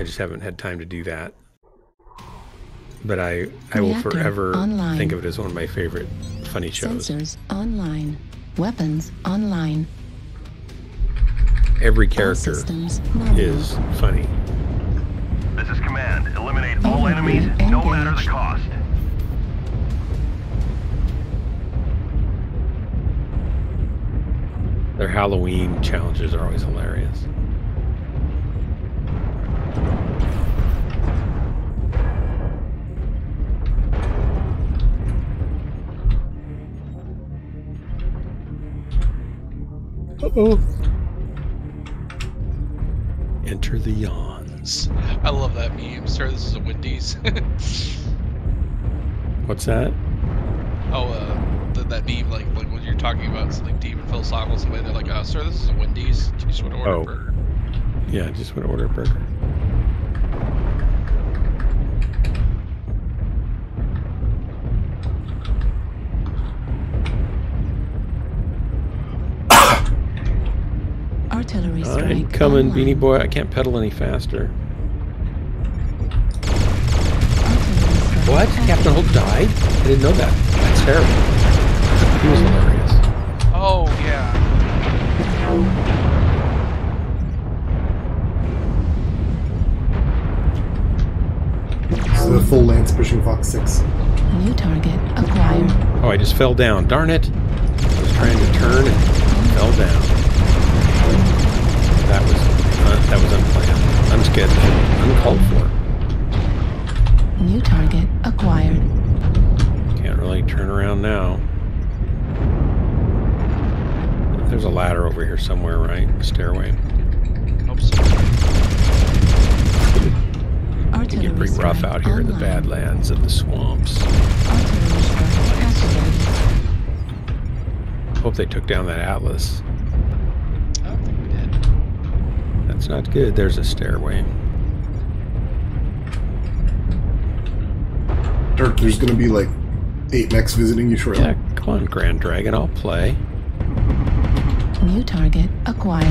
I just haven't had time to do that. But I I will Reactor forever online. think of it as one of my favorite funny shows. Sensors online. Weapons online. Every character is funny. This is command. Eliminate all Enemy enemies, no matter the cost. Their Halloween challenges are always hilarious. Uh-oh. Enter the yawns. I love that meme. Sir, this is a Wendy's. What's that? oh, uh, th- that meme, like, like when you're talking about something deep and philosophical, somebody they're like, uh, "Sir, this is a Wendy's. Do you just want to order Oh. a burger?" Yeah, I just want to order a burger. Artillery strike. I'm coming, online. Beanie Boy. I can't pedal any faster. What? active. Captain Holt died? I didn't know that. That's terrible. He was hilarious. Oh yeah. This the full Lance pushing Fox 6. New target acquired. Oh, I just fell down. Darn it. I was trying to turn and fell down. That was uh, that was unplanned, unscheduled, uncalled for. New target acquired. Can't really turn around now. There's a ladder over here somewhere, right? Stairway. Hope so. It Artillery get pretty rough out here in the. Badlands and the swamps. Artillery strike activated. Hope they took down that Atlas. I don't think we did. That's not good. There's a stairway. Dirk, there's gonna be like eight mechs visiting you shortly. Yeah, come on, Grand Dragon. I'll play. New target acquired.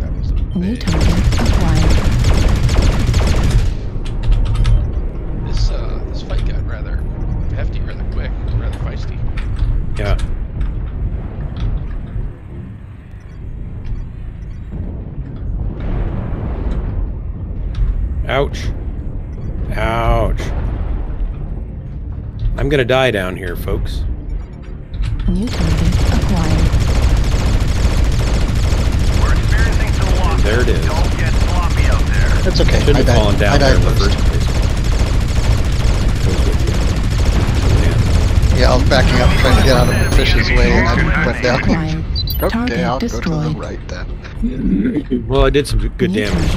That was a New target Ouch. Ouch. I'm gonna die down here, folks. New target acquired. We're experiencing some losses. There it is. Don't get sloppy out there. That's okay. Shouldn't I have died, fallen down I there died in the first. first place. Goes with you. Yeah, I was backing up trying to get out of the fish's way and I went down. Acquired. Okay, Target I'll go to the destroyed. right then. Well, I did some good New damage.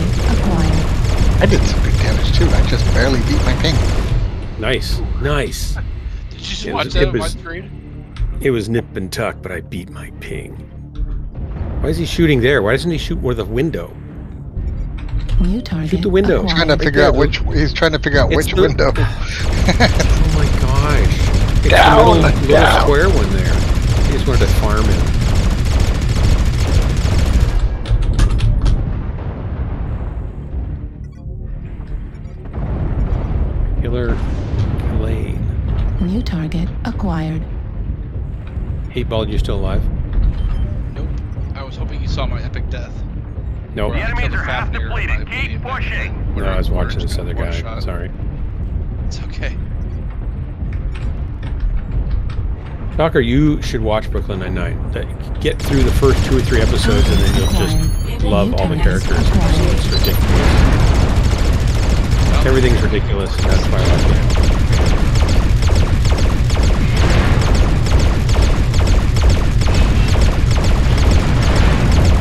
Target acquired. I did some good damage too. I just barely beat my ping. Nice. Nice. Did you just It watch was- that it on my was- screen? It was nip and tuck, but I beat my ping. Why is he shooting there? Why doesn't he shoot where the window? New target Shoot the window. acquired. Trying to figure there, out which he's trying to figure out It's which the- window. Oh my gosh. It's Down, the little, little square one there. He just wanted to farm it. Killer Lane. New target acquired. Hate ball, you still alive? Nope. I was hoping you saw my epic death. Nope. The enemies are a half depleted. Keep pushing. No, I was watching this other guy. shot. Sorry. It's okay. Shocker, you should watch Brooklyn Nine-Nine. Get through the first two or three episodes, and then you'll just love all the characters. It's ridiculous. Everything's ridiculous, and that's why I like it.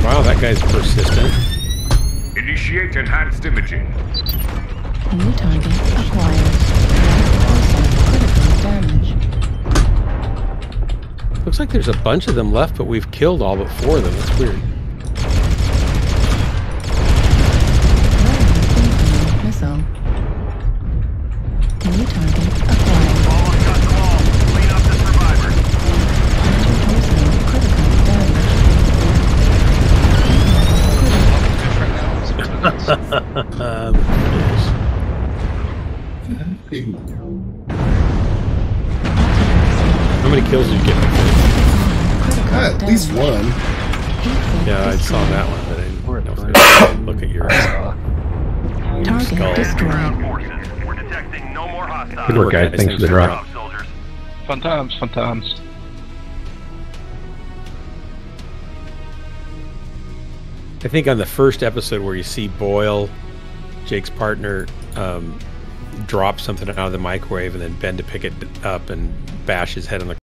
Wow, that guy's persistent. Initiate enhanced imaging. New target acquired. Critical damage. Looks like there's a bunch of them left, but we've killed all but four of them. That's weird. How many kills did you get? Uh, at least one. Yeah, I saw that one, but I didn't look at your uh, Target skull. destroyed. Good work, guys. Thanks for the drop. Fun times, fun times. I think on the first episode where you see Boyle, Jake's partner, um, drop something out of the microwave and then bend to pick it up and bash his head on the